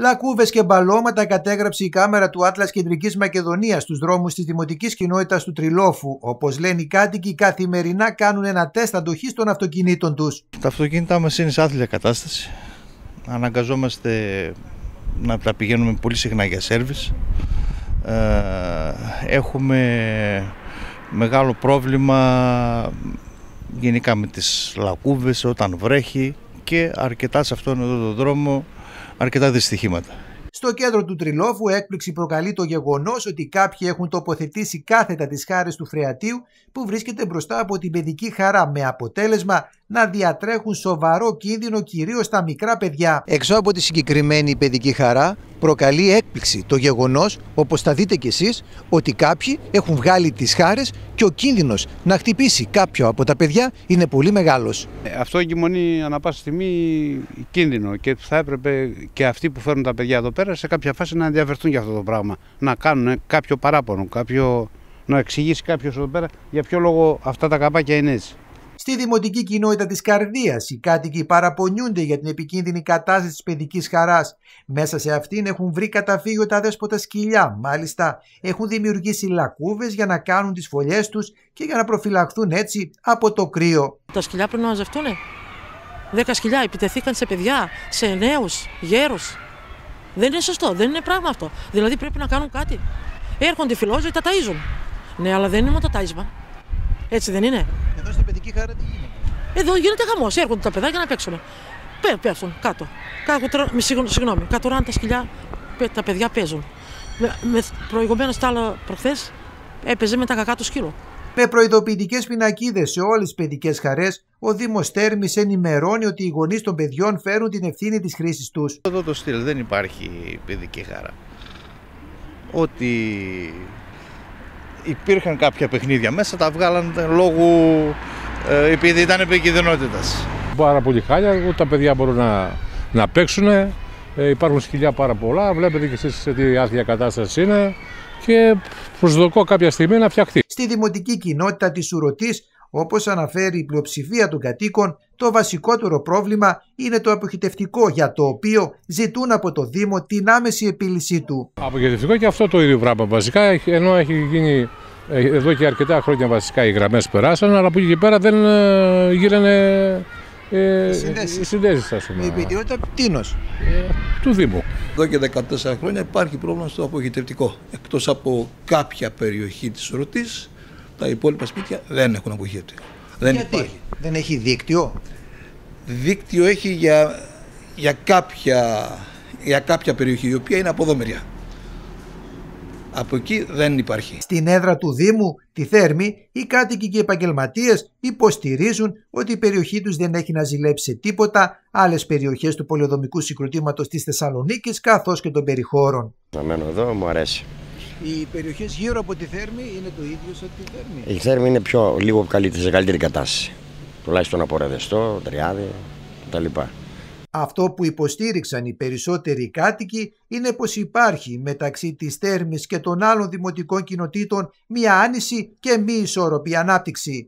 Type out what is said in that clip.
Λακκούβες και μπαλώματα κατέγραψε η κάμερα του Άτλα Κεντρικής Μακεδονίας στους δρόμους της δημοτικής κοινότητας του Τριλόφου. Όπως λένε οι κάτοικοι, καθημερινά κάνουν ένα τεστ αντοχής των αυτοκινήτων τους. Τα αυτοκίνητά μας είναι σε άθλια κατάσταση. Αναγκαζόμαστε να τα πηγαίνουμε πολύ συχνά για σέρβις. Ε, έχουμε μεγάλο πρόβλημα γενικά με τις λακκούβες όταν βρέχει και αρκετά σε αυτόν εδώ τον δρόμο αρκετά δυστυχήματα. Στο κέντρο του Τριλόφου έκπληξη προκαλεί το γεγονός ότι κάποιοι έχουν τοποθετήσει κάθετα τις χάρες του Φρεατίου που βρίσκεται μπροστά από την παιδική χαρά με αποτέλεσμα να διατρέχουν σοβαρό κίνδυνο κυρίως στα μικρά παιδιά. Εξώ από τη συγκεκριμένη παιδική χαρά προκαλεί έκπληξη το γεγονός, όπως θα δείτε κι εσείς, ότι κάποιοι έχουν βγάλει τις χάρες και ο κίνδυνος να χτυπήσει κάποιο από τα παιδιά είναι πολύ μεγάλος. Ε, αυτό εγκυμονεί ανα πάσα στιγμή κίνδυνο και θα έπρεπε και αυτοί που φέρνουν τα παιδιά εδώ πέρα σε κάποια φάση να ενδιαφερθούν για αυτό το πράγμα. Να κάνουν κάποιο παράπονο, κάποιο... να εξηγήσει κάποιος εδώ πέρα για ποιο λόγο αυτά τα καπάκια είναι έτσι. Στη δημοτική κοινότητα της Καρδίας οι κάτοικοι παραπονιούνται για την επικίνδυνη κατάσταση της παιδικής χαράς. Μέσα σε αυτήν έχουν βρει καταφύγιο τα δέσποτα σκυλιά. Μάλιστα έχουν δημιουργήσει λακκούβες για να κάνουν τις φωλιές τους και για να προφυλαχθούν έτσι από το κρύο. Τα σκυλιά πρέπει να μαζευτούνε. Δέκα σκυλιά επιτεθήκαν σε παιδιά, σε νέους, γέρους. Δεν είναι σωστό, δεν είναι πράγμα αυτό. Δηλαδή πρέπει να κάνουν κάτι. Έρχονται φιλόζωοι, τα ταΐζουν. Ναι, αλλά δεν είναι μόνο το τάισμα. Έτσι δεν είναι. Εδώ στην παιδική χαρά τι γίνεται. Εδώ γίνεται χαμός. Έρχονται τα παιδάκια να παίξουν. Πέ, πέφτουν κάτω. κάτω συγγνώμη, κατουράνε τα σκυλιά, τα παιδιά παίζουν. Με, με προηγουμένως τα άλλα προχθές έπαιζε με τα κακά του σκύλο. Με προειδοποιητικές πινακίδες σε όλες τις παιδικές χαρές, ο Δήμος Τέρμης ενημερώνει ότι οι γονείς των παιδιών φέρουν την ευθύνη της χρήσης τους. Εδώ το στυλ δεν υπάρχει παιδική χαρά. Ότι υπήρχαν κάποια παιχνίδια μέσα, τα βγάλαν λόγω ε, επειδή ήταν επικίνδυνοτητα. Πάρα πολύ χάλια, ούτε τα παιδιά μπορούν να, να παίξουν. Ε, υπάρχουν σκυλιά πάρα πολλά. Βλέπετε και εσείς σε τι άθλια κατάστασης είναι και προσδοκώ κάποια στιγμή να φτιαχτεί. Στη δημοτική κοινότητα της Ουρωτής, όπως αναφέρει η πλειοψηφία των κατοίκων, το βασικότερο πρόβλημα είναι το αποχητευτικό για το οποίο ζητούν από το Δήμο την άμεση επίλυσή του. Αποχητευτικό και αυτό το ίδιο πράγμα βασικά, ενώ έχει γίνει ε, εδώ και αρκετά χρόνια βασικά οι γραμμές περάσαν, αλλά από εκεί και πέρα δεν ε, γίνανε ε, οι συνδέσεις. ας πούμε. Η ιδιότητα τίνος. Ε, του Δήμου. Εδώ και 14 χρόνια υπάρχει πρόβλημα στο αποχητευτικό. Εκτός από κάποια περιοχή της Ρωτής, τα υπόλοιπα σπίτια δεν έχουν αποχητευτικό. Δεν Γιατί, υπάρχει. δεν έχει δίκτυο; Δίκτυο έχει για, για, κάποια, για κάποια περιοχή, η οποία είναι από εδώ μεριά. Από εκεί δεν υπάρχει. Στην έδρα του Δήμου, τη Θέρμη, οι κάτοικοι και οι επαγγελματίες υποστηρίζουν ότι η περιοχή τους δεν έχει να ζηλέψει τίποτα άλλες περιοχές του πολιοδομικού συγκροτήματος της Θεσσαλονίκης καθώς και των περιχώρων. Να μένω εδώ, μου αρέσει. Οι περιοχές γύρω από τη Θέρμη είναι το ίδιο σαν τη Θέρμη; Η Θέρμη είναι πιο λίγο καλύτερη, σε καλύτερη κατάσταση. Τουλάχιστον από Ρεδεστό, Τριάδι κτλ. Αυτό που υποστήριξαν οι περισσότεροι κάτοικοι είναι πως υπάρχει μεταξύ της Θέρμης και των άλλων δημοτικών κοινοτήτων μια άνηση και μη ισόρροπη ανάπτυξη.